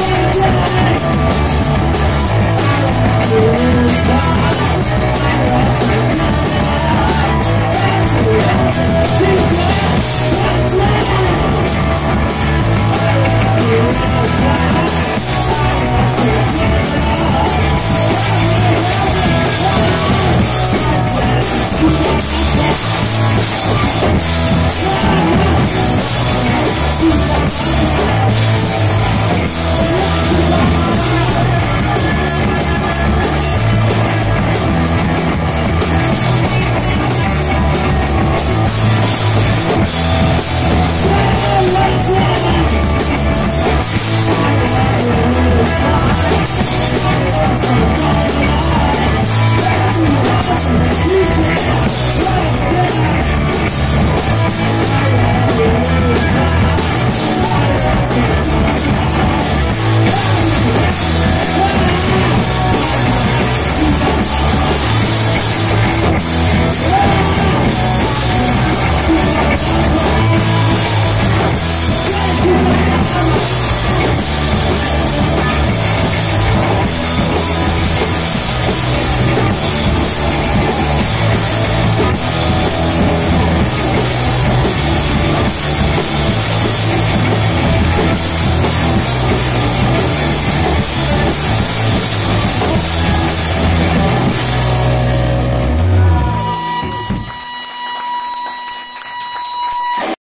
Down, down.